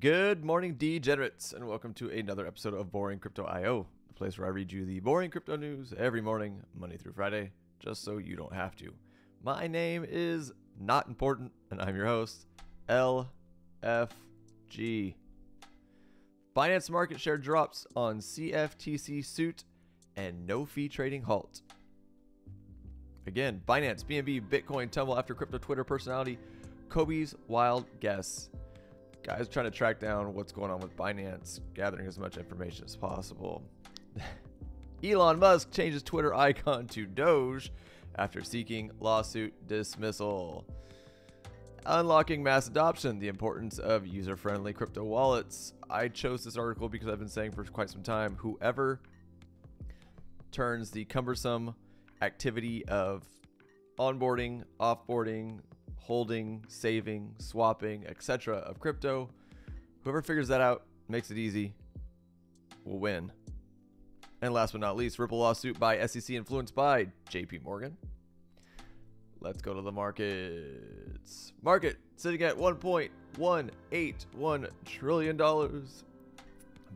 Good morning, degenerates, and welcome to another episode of Boring Crypto IO, the place where I read you the boring crypto news every morning, Monday through Friday, just so you don't have to. My name is Not Important, and I'm your host, LFG. Binance market share drops on CFTC suit and no fee trading halt. Again, Binance, BNB, Bitcoin tumble after crypto Twitter personality Cobie's wild guess. Guys trying to track down what's going on with Binance, gathering as much information as possible. Elon Musk changes Twitter icon to Doge after seeking lawsuit dismissal. Unlocking mass adoption, the importance of user friendly crypto wallets. I chose this article because I've been saying for quite some time whoever turns the cumbersome activity of onboarding, offboarding, holding, saving, swapping, etc. of crypto, whoever figures that out, makes it easy, will win. And last but not least, Ripple lawsuit by SEC influenced by JP Morgan. Let's go to the markets. Market sitting at 1.181 trillion dollars.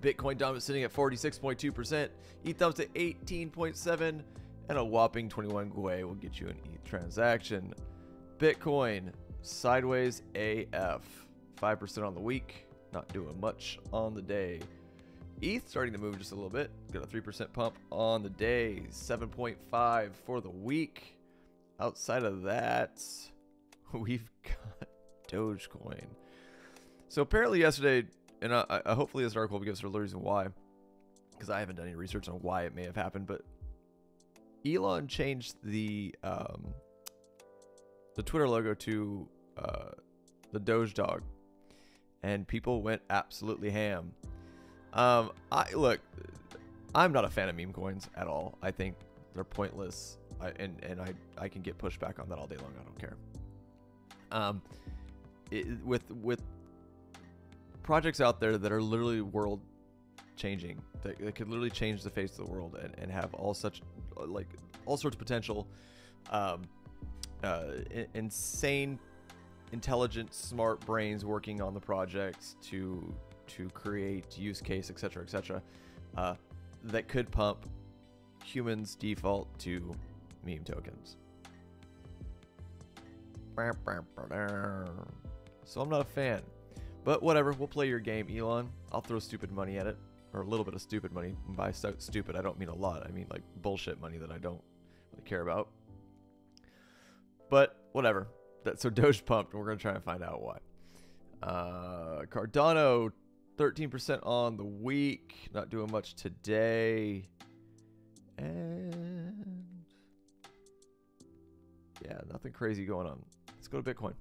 Bitcoin dominant sitting at 46.2%. ETH up to 18.7 and a whopping 21 Gwei will get you an ETH transaction. Bitcoin sideways AF. 5% on the week, not doing much on the day. ETH starting to move just a little bit. Got a 3% pump on the day, 7.5 for the week. Outside of that, we've got Dogecoin. So apparently yesterday, and I, I, hopefully this article will give us a reason why, because I haven't done any research on why it may have happened, but Elon changed the um, the Twitter logo to uh, the Doge dog, and people went absolutely ham. Um, I look, I'm not a fan of meme coins at all. I think they're pointless, I, and and I I can get pushback on that all day long. I don't care. Um, it, with with projects out there that are literally world changing that, that could literally change the face of the world and, and have all such like all sorts of potential um, uh, insane intelligent smart brains working on the projects to to create use case etc etc uh, that could pump humans default to meme tokens. So i'm not a fan but whatever we'll play your game elon. I'll throw stupid money at it or a little bit of stupid money. And by stupid i don't mean a lot. I mean like bullshit money that i don't really care about but whatever. That, so Doge pumped, and we're going to try and find out why. Uh, Cardano, 13% on the week. Not doing much today. And yeah, nothing crazy going on. Let's go to Bitcoin.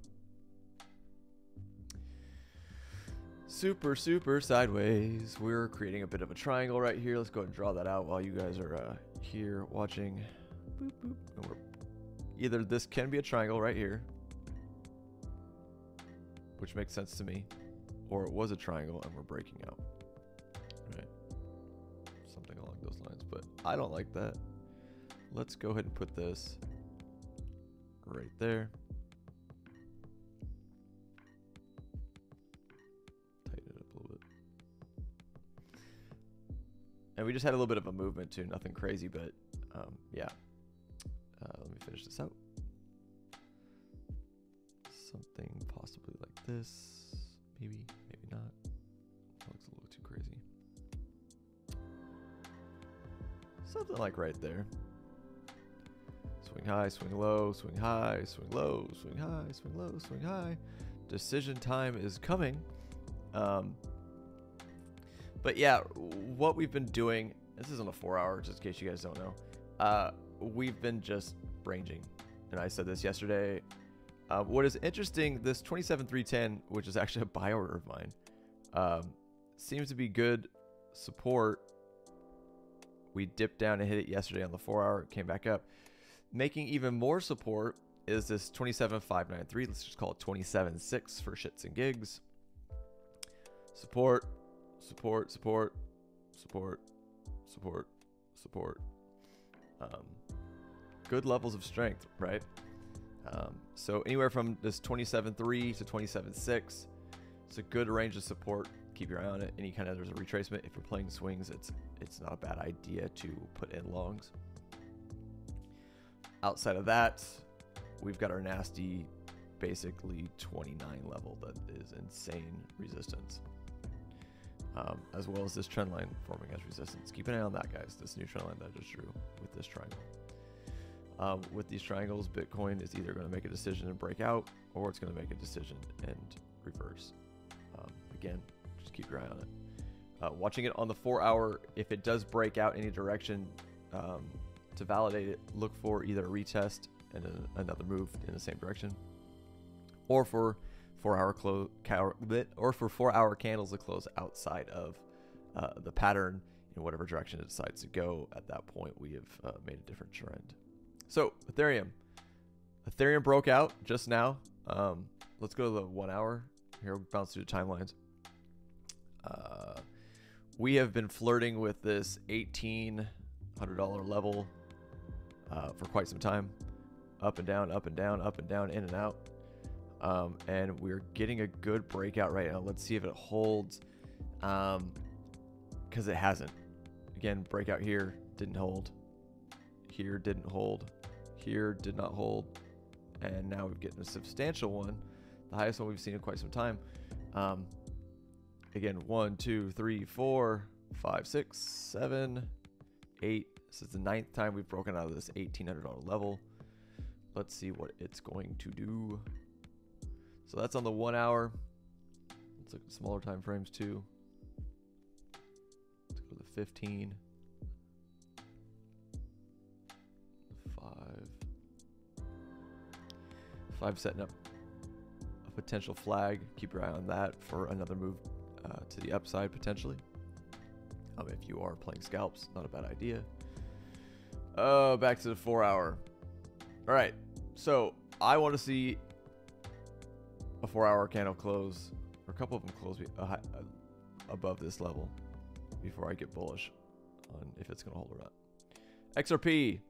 Super, super sideways. We're creating a bit of a triangle right here. Let's go and draw that out while you guys are uh, here watching. Boop, boop. Either this can be a triangle right here, which makes sense to me, or it was a triangle and we're breaking out. Right? Something along those lines, but I don't like that. Let's go ahead and put this right there. Tighten it up a little bit. And we just had a little bit of a movement too, nothing crazy, but um, yeah. Let me finish this out. Something possibly like this. Maybe, maybe not. That looks a little too crazy. Something like right there. Swing high, swing low, swing high, swing low, swing high, swing low, swing high. Decision time is coming. Um, but yeah, what we've been doing, this isn't a four hour, just in case you guys don't know. Uh, we've been just ranging. And I said this yesterday. Uh, what is interesting, this 27310, which is actually a buy order of mine, um, seems to be good support. We dipped down and hit it yesterday on the four hour, came back up. Making even more support is this 27593. Let's just call it 276 for shits and gigs. Support, support, support, support, support, support. Um, good levels of strength, right? Um, so anywhere from this 27.3 to 27.6, It's a good range of support. Keep your eye on it. Any kind of there's a retracement. If you're playing swings, it's it's not a bad idea to put in longs. Outside of that, we've got our nasty, basically 29 level that is insane resistance. Um, as well as this trend line forming as resistance. Keep an eye on that, guys. This new trend line that I just drew with this triangle. Um, with these triangles, Bitcoin is either going to make a decision and break out, or it's going to make a decision and reverse. Um, again, just keep your eye on it. Uh, watching it on the four hour, if it does break out any direction, um, to validate it, look for either a retest and a, another move in the same direction, or for four hour close, or for four hour candles to close outside of uh, the pattern in whatever direction it decides to go. At that point, we have uh, made a different trend. So Ethereum, Ethereum broke out just now. Um, let's go to the one hour. Here, we'll bounce through the timelines. Uh, we have been flirting with this eighteen hundred dollar level uh, for quite some time, up and down, up and down, up and down, in and out. Um, and we're getting a good breakout right now. Let's see if it holds, because um, it hasn't. Again, breakout here didn't hold. Here didn't hold. Here did not hold. And now we're getting a substantial one, the highest one we've seen in quite some time. Um, again, one, two, three, four, five, six, seven, eight. This is the ninth time we've broken out of this $1,800 level. Let's see what it's going to do. So that's on the one hour. Let's look at smaller time frames too. Let's go to the 15. Five setting up a potential flag. Keep your eye on that for another move uh, to the upside potentially. Um, if you are playing scalps, not a bad idea. Oh, back to the four hour. All right. So I want to see a four hour candle close, or a couple of them close uh, above this level before I get bullish on if it's going to hold or not. XRP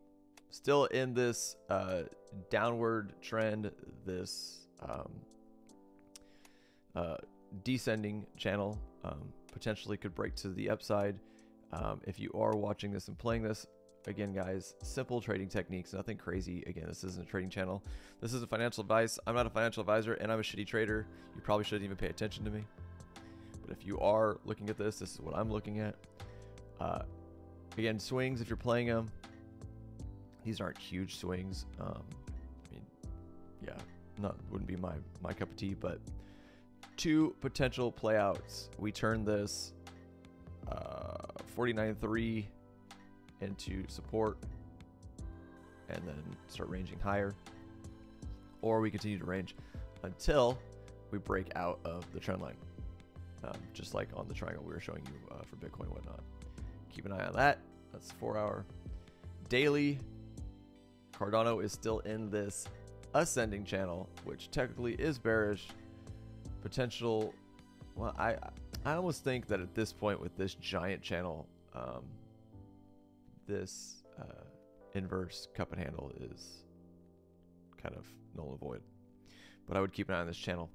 still in this uh, downward trend, this um, uh, descending channel. Um, potentially could break to the upside. Um, if you are watching this and playing this, again, guys, simple trading techniques, nothing crazy. Again, this isn't a trading channel. This is a financial advice. I'm not a financial advisor and I'm a shitty trader. You probably shouldn't even pay attention to me. But if you are looking at this, this is what I'm looking at. Uh, again, swings, if you're playing them, these aren't huge swings. Um, I mean, yeah, not wouldn't be my my cup of tea, but two potential playouts. We turn this uh, 49.3 into support and then start ranging higher. Or we continue to range until we break out of the trend line. Um, just like on the triangle we were showing you uh, for Bitcoin and whatnot. Keep an eye on that. That's four hour. Daily, Cardano is still in this ascending channel, which technically is bearish. Potential, well, I I almost think that at this point with this giant channel, um, this uh, inverse cup and handle is kind of null and void. But I would keep an eye on this channel.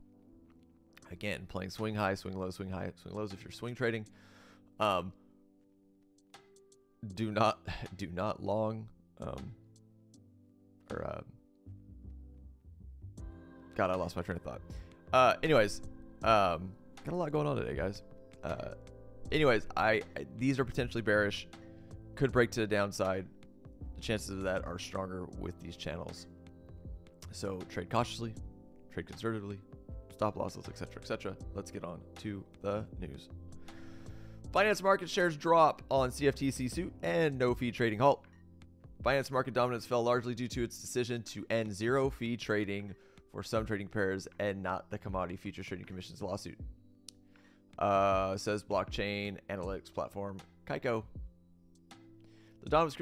Again, playing swing high, swing low, swing high, swing lows if you're swing trading. Um, do not do not long um, or uh, God, I lost my train of thought. Uh, anyways, um, got a lot going on today, guys. Uh, anyways, I, I these are potentially bearish could break to the downside. The chances of that are stronger with these channels. So trade cautiously, trade conservatively, stop losses, etc., etc. Let's get on to the news. Binance market shares drop on CFTC suit and no fee trading halt. Binance market dominance fell largely due to its decision to end zero fee trading for some trading pairs and not the Commodity Futures Trading Commission's lawsuit. Uh, says blockchain analytics platform Kaiko. The dominance,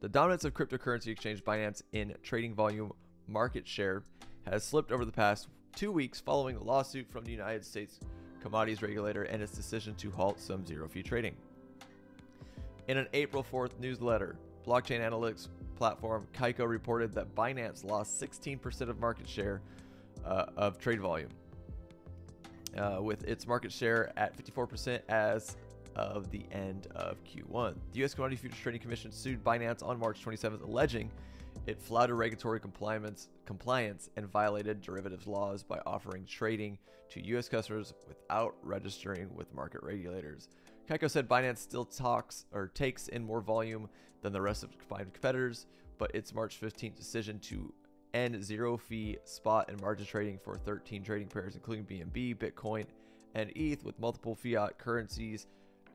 the dominance of cryptocurrency exchange Binance in trading volume market share has slipped over the past two weeks following a lawsuit from the United States commodities regulator and its decision to halt some zero fee trading. In an April 4th newsletter, blockchain analytics platform Kaiko reported that Binance lost 16% of market share uh, of trade volume. uh, with its market share at 54% as of the end of Q1. The U.S. Commodity Futures Trading Commission sued Binance on March 27th, alleging it flouted regulatory compliance, compliance and violated derivatives laws by offering trading to U.S. customers without registering with market regulators. Kaiko said Binance still talks or takes in more volume than the rest of combined competitors, but its March 15th decision to end zero fee spot and margin trading for 13 trading pairs, including BNB, Bitcoin, and ETH, with multiple fiat currencies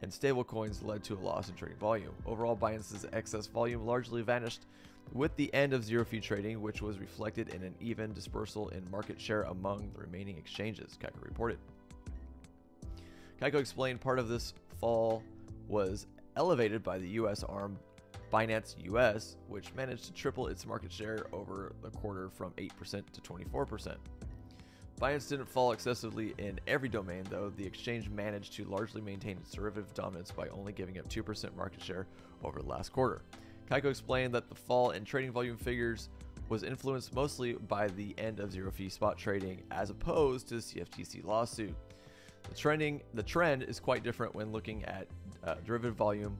and stablecoins, led to a loss in trading volume. Overall, Binance's excess volume largely vanished with the end of zero fee trading, which was reflected in an even dispersal in market share among the remaining exchanges, Kaiko reported. Kaiko explained part of this fall was elevated by the US arm Binance US, which managed to triple its market share over the quarter from 8% to 24%. Binance didn't fall excessively in every domain, though. The exchange managed to largely maintain its derivative dominance by only giving up 2% market share over the last quarter. Kaiko explained that the fall in trading volume figures was influenced mostly by the end of zero fee spot trading as opposed to the CFTC lawsuit. The trending the trend is quite different when looking at uh, derivative volume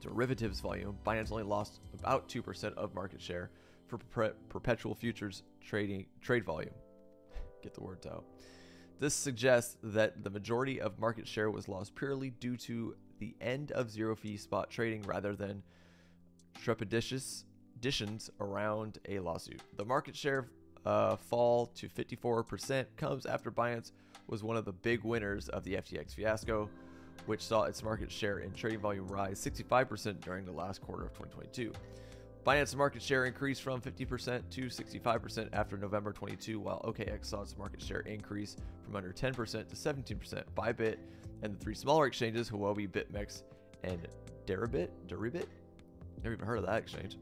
derivatives volume, Binance only lost about 2% of market share for per- perpetual futures trading trade volume. Get the words out. This suggests that the majority of market share was lost purely due to the end of zero fee spot trading rather than trepidatious additions around a lawsuit. The market share uh, fall to 54% comes after Binance was one of the big winners of the FTX fiasco which saw its market share and trading volume rise 65% during the last quarter of 2022. Binance's market share increased from 50% to 65% after November 22, while OKX saw its market share increase from under 10% to 17%. Bybit and the three smaller exchanges, Huobi, BitMEX, and Deribit, Deribit, never even heard of that exchange.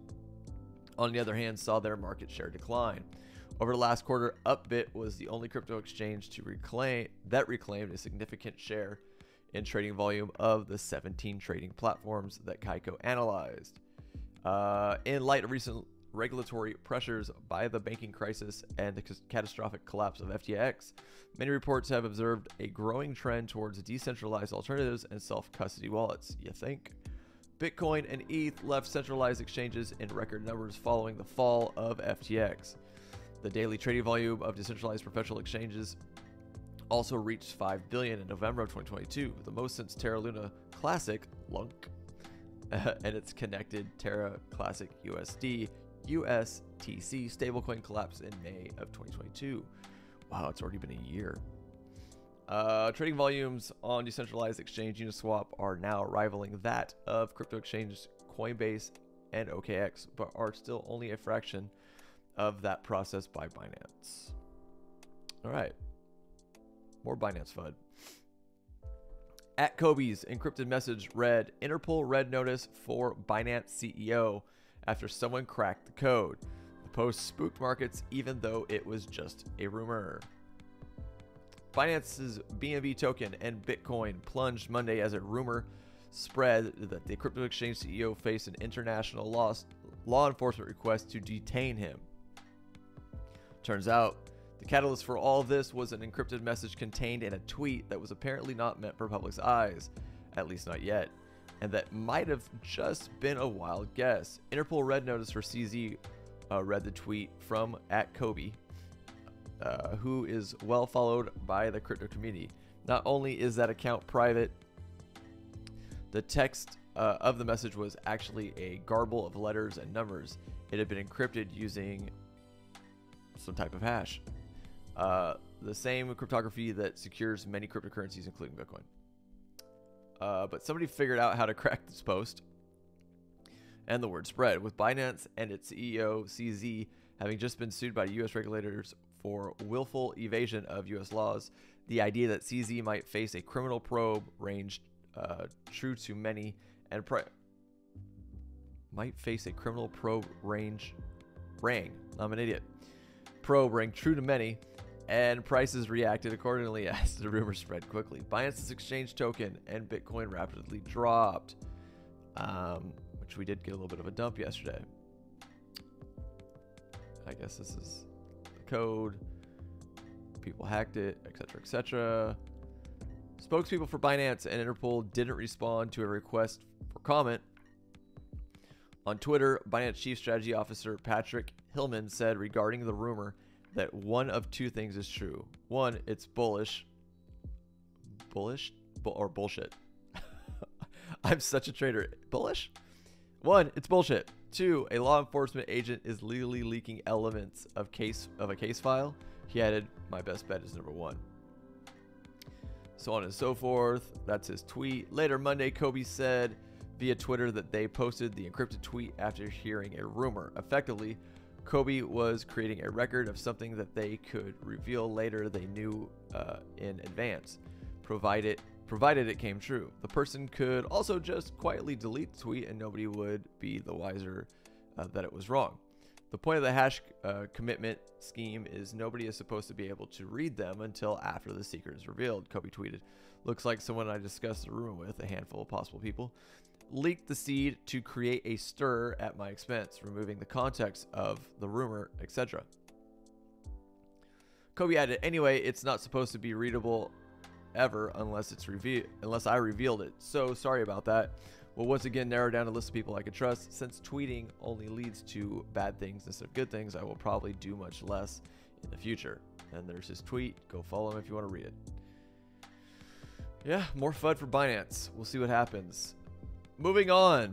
On the other hand, saw their market share decline. Over the last quarter, Upbit was the only crypto exchange to reclaim that reclaimed a significant share in trading volume of the 17 trading platforms that Kaiko analyzed. Uh, in light of recent regulatory pressures by the banking crisis and the catastrophic collapse of FTX, many reports have observed a growing trend towards decentralized alternatives and self custody wallets. You think? Bitcoin and ETH left centralized exchanges in record numbers following the fall of FTX. The daily trading volume of decentralized perpetual exchanges also reached 5 billion in November of 2022, the most since Terra Luna Classic LUNC and its connected Terra Classic USD USTC stablecoin collapse in May of 2022. Wow, it's already been a year. Uh, trading volumes on decentralized exchange Uniswap are now rivaling that of crypto exchange Coinbase and OKX, but are still only a fraction of that process by Binance. All right. More Binance FUD. At Cobie's encrypted message read Interpol red notice for Binance CEO after someone cracked the code. The post spooked markets even though it was just a rumor. Binance's BNB token and Bitcoin plunged Monday as a rumor spread that the crypto exchange CEO faced an international law, law enforcement request to detain him. Turns out, the catalyst for all this was an encrypted message contained in a tweet that was apparently not meant for public's eyes, at least not yet, and that might have just been a wild guess. Interpol Red Notice for CZ uh, read the tweet from at Cobie, uh, who is well followed by the crypto community. Not only is that account private, the text uh, of the message was actually a garble of letters and numbers. It had been encrypted using some type of hash. Uh, the same cryptography that secures many cryptocurrencies, including Bitcoin. Uh, but somebody figured out how to crack this post, and the word spread, with Binance and its CEO, CZ, having just been sued by U.S. regulators for willful evasion of U.S. laws. The idea that CZ might face a criminal probe ranged uh, true to many, and might face a criminal probe range rang. I'm an idiot. Probe rang true to many, and prices reacted accordingly as the rumor spread quickly. Binance's exchange token and Bitcoin rapidly dropped, um, which we did get a little bit of a dump yesterday. I guess this is the code people hacked it, etc., etc. Spokespeople for Binance and Interpol didn't respond to a request for comment. On Twitter, Binance Chief Strategy Officer Patrick Hillman said regarding the rumor that one of two things is true. One, it's bullish. Bullish? Bu- or bullshit. I'm such a traitor. Bullish? One, it's bullshit. Two, a law enforcement agent is legally leaking elements of case of a case file. He added, "My best bet is number one." So on and so forth. That's his tweet. Later Monday, Cobie said via Twitter that they posted the encrypted tweet after hearing a rumor. Effectively, Cobie was creating a record of something that they could reveal later. They knew uh, in advance, provided provided it came true. The person could also just quietly delete the tweet and nobody would be the wiser uh, that it was wrong. The point of the hash uh, commitment scheme is nobody is supposed to be able to read them until after the secret is revealed, Cobie tweeted. Looks like someone I discussed the rumor with, a handful of possible people, leaked the seed to create a stir at my expense, removing the context of the rumor, etc. Cobie added, anyway, it's not supposed to be readable ever unless it's revealed unless I revealed it. So sorry about that. We'll once again narrow down a list of people I can trust. Since tweeting only leads to bad things instead of good things, I will probably do much less in the future. And there's his tweet. Go follow him if you want to read it. Yeah, more FUD for Binance. We'll see what happens. Moving on.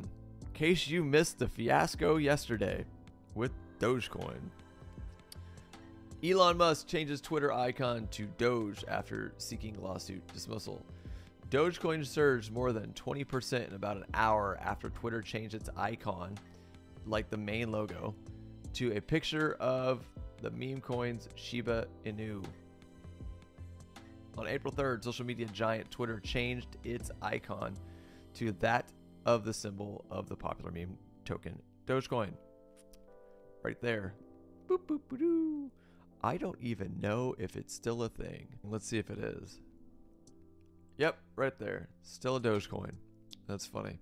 In case you missed the fiasco yesterday with Dogecoin. Elon Musk changes Twitter icon to Doge after seeking lawsuit dismissal. Dogecoin surged more than 20% in about an hour after Twitter changed its icon, like the main logo, to a picture of the meme coins Shiba Inu. On April 3rd, social media giant Twitter changed its icon to that of the symbol of the popular meme token Dogecoin. Right there. Boop, boop, boop. I don't even know if it's still a thing. Let's see if it is. Yep, right there. Still a Dogecoin. That's funny.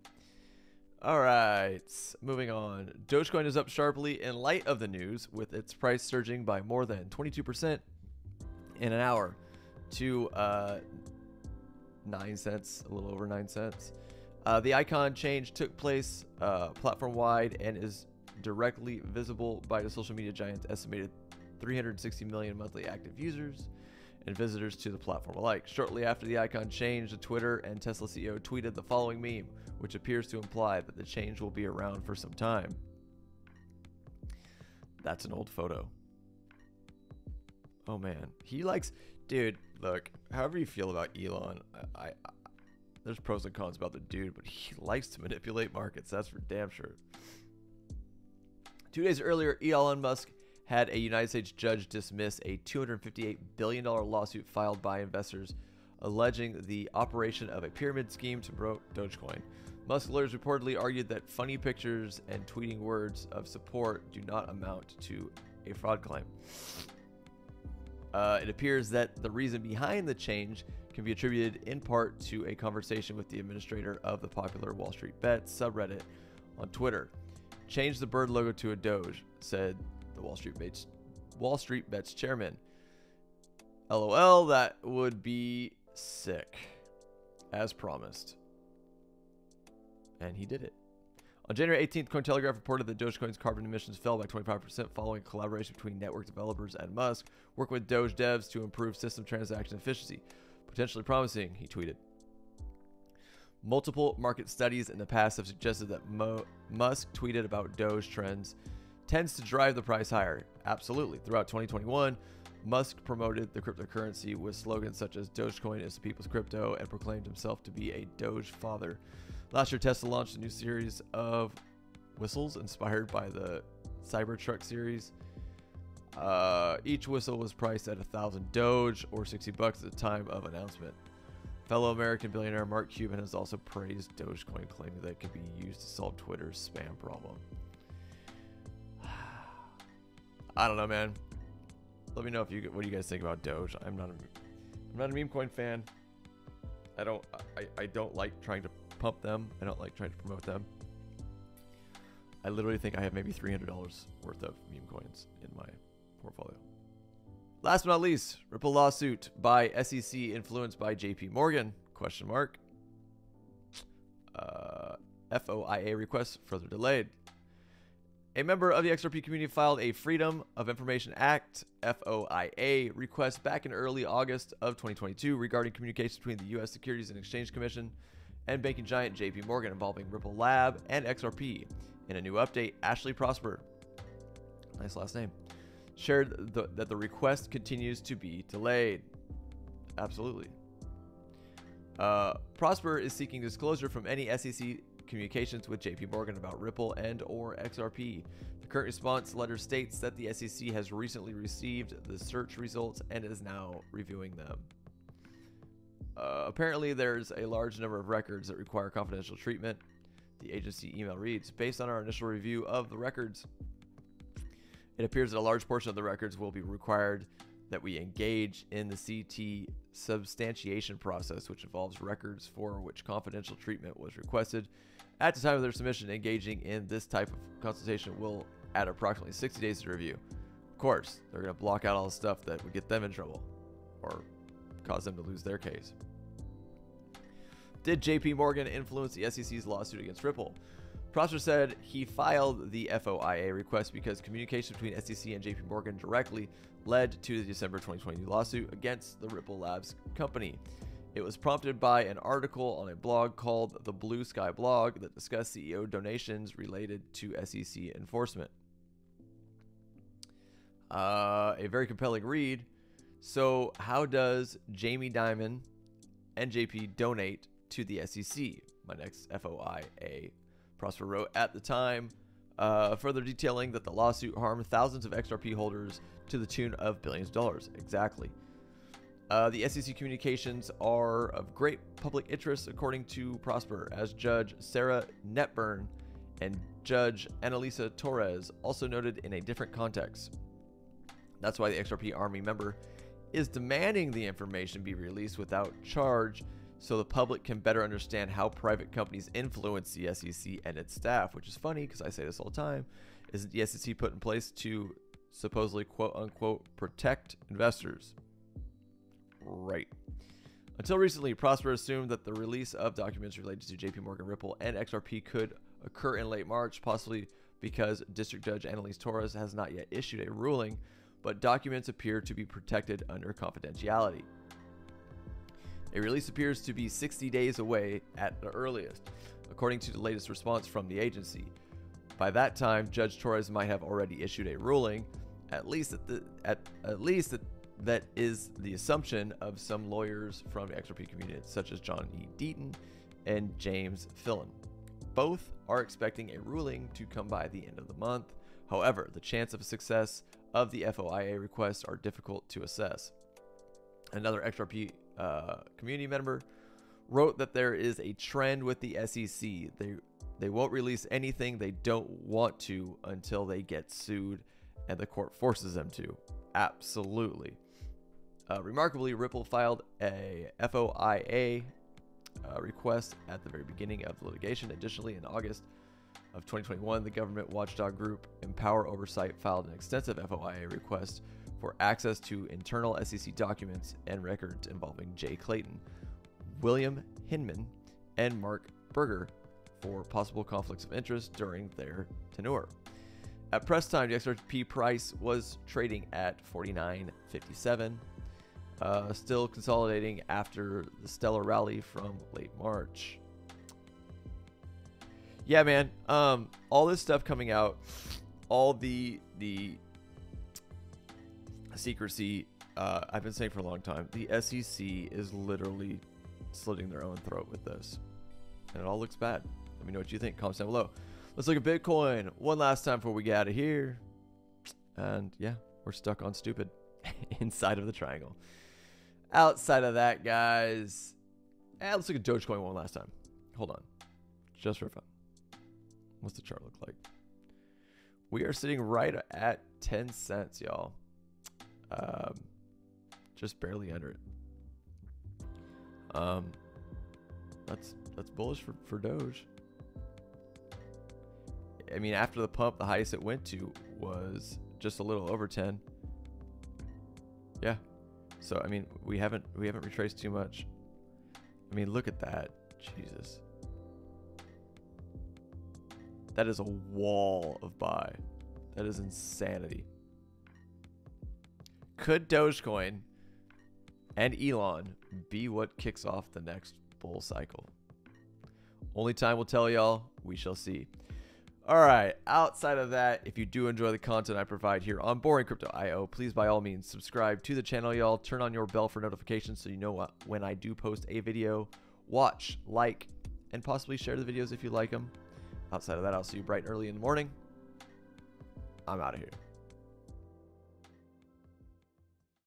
All right, moving on. Dogecoin is up sharply in light of the news, with its price surging by more than 22% in an hour to uh, 9 cents, a little over 9 cents. Uh, the icon change took place uh, platform wide and is directly visible by the social media giant's estimated 360 million monthly active users and visitors to the platform alike. Shortly after the icon changed, the Twitter and Tesla CEO tweeted the following meme, which appears to imply that the change will be around for some time. That's an old photo. Oh man, he likes, dude. Look, however you feel about Elon, I, I there's pros and cons about the dude, but he likes to manipulate markets. That's for damn sure. Two days earlier, Elon Musk had a United States judge dismiss a $258 billion lawsuit filed by investors alleging the operation of a pyramid scheme to promote Dogecoin. Musk lawyers reportedly argued that funny pictures and tweeting words of support do not amount to a fraud claim. Uh, it appears that the reason behind the change can be attributed in part to a conversation with the administrator of the popular Wall Street Bets subreddit on Twitter. Change the bird logo to a Doge, said the Wall Street Bets Wall Street Bets chairman. LOL, that would be sick. As promised. And he did it. On January 18th, Cointelegraph reported that Dogecoin's carbon emissions fell by 25% following collaboration between network developers and Musk, working with Doge devs to improve system transaction efficiency. Potentially promising, he tweeted. Multiple market studies in the past have suggested that Mo- Musk tweeted about Doge trends tends to drive the price higher. Absolutely. Throughout 2021, Musk promoted the cryptocurrency with slogans such as Dogecoin is the people's crypto and proclaimed himself to be a Doge father. Last year, Tesla launched a new series of whistles inspired by the Cybertruck series. Uh, each whistle was priced at a thousand Doge or 60 bucks at the time of announcement. Fellow American billionaire Mark Cuban has also praised Dogecoin, claiming that it could be used to solve Twitter's spam problem. I don't know, man. Let me know if you what do you guys think about Doge. I'm not a I'm not a meme coin fan. I don't I, I don't like trying to pump them. I don't like trying to promote them. I literally think I have maybe $300 worth of meme coins in my portfolio. Last but not least, Ripple lawsuit by SEC influenced by JP Morgan? Question mark. Uh, FOIA request further delayed. A member of the XRP community filed a Freedom of Information Act FOIA request back in early August of 2022 regarding communications between the U.S. Securities and Exchange Commission and banking giant JP Morgan involving Ripple Lab and XRP. In a new update, Ashley Prosper, nice last name, shared the, that the request continues to be delayed. Absolutely. Uh, Prosper is seeking disclosure from any SEC communications with JP Morgan about Ripple and or XRP. The current response letter states that the SEC has recently received the search results and is now reviewing them. Uh, apparently, there's a large number of records that require confidential treatment. The agency email reads Based on our initial review of the records, it appears that a large portion of the records will be required that we engage in the CT substantiation process, which involves records for which confidential treatment was requested at the time of their submission, engaging in this type of consultation will add approximately 60 days to review. Of course, they're going to block out all the stuff that would get them in trouble or cause them to lose their case. Did JP Morgan influence the SEC's lawsuit against Ripple? Prosper said he filed the FOIA request because communication between SEC and JP Morgan directly led to the December 2020 lawsuit against the Ripple Labs company. It was prompted by an article on a blog called the Blue Sky Blog that discussed CEO donations related to SEC enforcement. Uh, a very compelling read. So, how does Jamie Dimon and JP donate to the SEC? My next FOIA. Prosper wrote at the time, uh, further detailing that the lawsuit harmed thousands of XRP holders to the tune of billions of dollars. Exactly. Uh, the SEC communications are of great public interest, according to Prosper, as Judge Sarah Netburn and Judge Analisa Torres also noted in a different context. That's why the XRP Army member is demanding the information be released without charge so the public can better understand how private companies influence the SEC and its staff, which is funny because I say this all the time. Isn't the SEC put in place to supposedly quote unquote protect investors? right. Until recently, Prosper assumed that the release of documents related to JP Morgan Ripple and XRP could occur in late March, possibly because District Judge Analisa Torres has not yet issued a ruling, but documents appear to be protected under confidentiality. A release appears to be 60 days away at the earliest, according to the latest response from the agency. By that time, Judge Torres might have already issued a ruling, at least at the at, at least at that is the assumption of some lawyers from the XRP community, such as John E. Deaton and James Filan. Both are expecting a ruling to come by the end of the month. However, the chance of success of the FOIA requests are difficult to assess. Another XRP uh, community member wrote that there is a trend with the SEC. They they won't release anything they don't want to until they get sued and the court forces them to. Absolutely. Uh, remarkably, Ripple filed a FOIA uh, request at the very beginning of the litigation. Additionally, in August of 2021, the government watchdog group Empower Oversight filed an extensive FOIA request for access to internal SEC documents and records involving Jay Clayton, William Hinman, and Marc Berger for possible conflicts of interest during their tenure. At press time, the XRP price was trading at 49.57 uh, still consolidating after the stellar rally from late March. Yeah, man. Um, all this stuff coming out, all the the secrecy. Uh, I've been saying for a long time. The SEC is literally slitting their own throat with this, and it all looks bad. Let me know what you think. Comments down below. Let's look at Bitcoin one last time before we get out of here. And yeah, we're stuck on stupid inside of the triangle. Outside of that, guys, eh, let's look at Dogecoin one last time. Hold on. Just for fun. What's the chart look like? We are sitting right at 10 cents, y'all. Um, just barely under it. Um, that's that's bullish for, for Doge. I mean, after the pump, the highest it went to was just a little over 10. Yeah. So I mean, we haven't we haven't retraced too much. I mean, look at that. Jesus. That is a wall of buy. That is insanity. Could Dogecoin and Elon be what kicks off the next bull cycle? Only time will tell y'all. We shall see. All right. Outside of that, if you do enjoy the content I provide here on Boring Crypto IO, please by all means subscribe to the channel, y'all. Turn on your bell for notifications so you know what, when I do post a video. Watch, like, and possibly share the videos if you like them. Outside of that, I'll see you bright and early in the morning. I'm out of here.